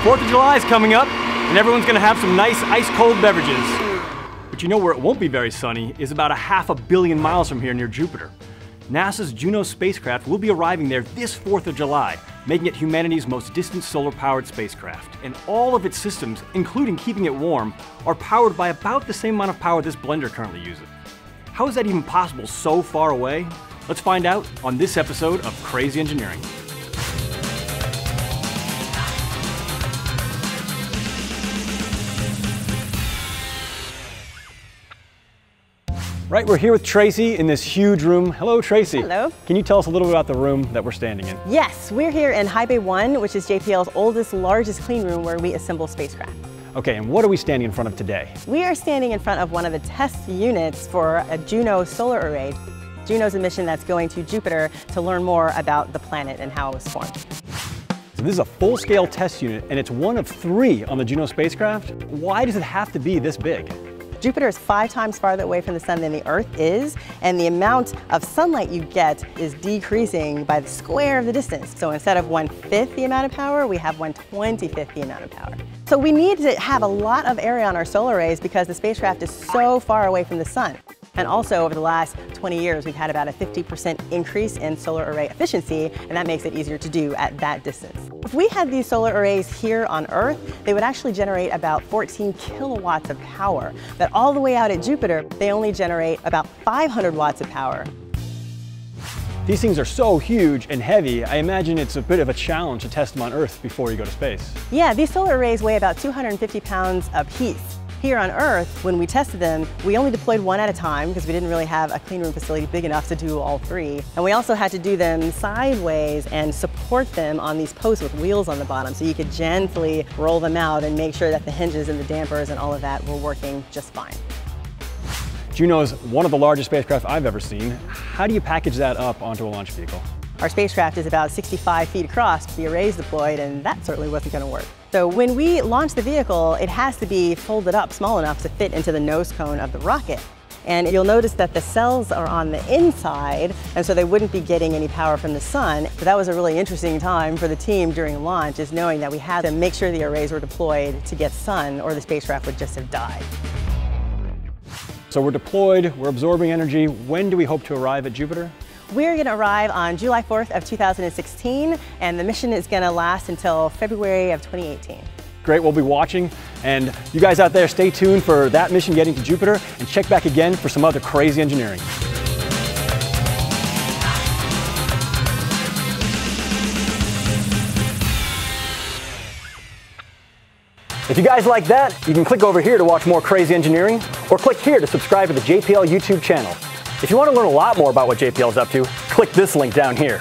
4th of July is coming up, and everyone's gonna have some nice ice-cold beverages. But you know where it won't be very sunny is about a half a billion miles from here near Jupiter. NASA's Juno spacecraft will be arriving there this 4th of July, making it humanity's most distant solar-powered spacecraft. And all of its systems, including keeping it warm, are powered by about the same amount of power this blender currently uses. How is that even possible so far away? Let's find out on this episode of Crazy Engineering. Right, we're here with Tracy in this huge room. Hello, Tracy. Hello. Can you tell us a little bit about the room that we're standing in? Yes, we're here in High Bay 1, which is JPL's oldest, largest clean room where we assemble spacecraft. Okay, and what are we standing in front of today? We are standing in front of one of the test units for a Juno solar array. Juno's a mission that's going to Jupiter to learn more about the planet and how it was formed. So this is a full-scale test unit, and it's one of three on the Juno spacecraft. Why does it have to be this big? Jupiter is five times farther away from the sun than the Earth is, and the amount of sunlight you get is decreasing by the square of the distance. So instead of one-fifth the amount of power, we have one-twenty-fifth the amount of power. So we need to have a lot of area on our solar arrays because the spacecraft is so far away from the sun. And also over the last 20 years, we've had about a 50% increase in solar array efficiency, and that makes it easier to do at that distance. If we had these solar arrays here on Earth, they would actually generate about 14 kilowatts of power. But all the way out at Jupiter, they only generate about 500 watts of power. These things are so huge and heavy, I imagine it's a bit of a challenge to test them on Earth before you go to space. Yeah, these solar arrays weigh about 250 pounds apiece. Here on Earth, when we tested them, we only deployed one at a time because we didn't really have a clean room facility big enough to do all three. And we also had to do them sideways and support them on these posts with wheels on the bottom so you could gently roll them out and make sure that the hinges and the dampers and all of that were working just fine. Juno is one of the largest spacecraft I've ever seen. How do you package that up onto a launch vehicle? Our spacecraft is about 65 feet across, the arrays deployed, and that certainly wasn't going to work. So when we launch the vehicle, it has to be folded up small enough to fit into the nose cone of the rocket. And you'll notice that the cells are on the inside, and so they wouldn't be getting any power from the sun. But that was a really interesting time for the team during launch, is knowing that we had to make sure the arrays were deployed to get sun, or the spacecraft would just have died. So we're deployed, we're absorbing energy. When do we hope to arrive at Jupiter? We're going to arrive on July 4th of 2016, and the mission is going to last until February of 2018. Great, we'll be watching. And you guys out there, stay tuned for that mission getting to Jupiter and check back again for some other crazy engineering. If you guys like that, you can click over here to watch more crazy engineering, or click here to subscribe to the JPL YouTube channel. If you want to learn a lot more about what JPL is up to, click this link down here.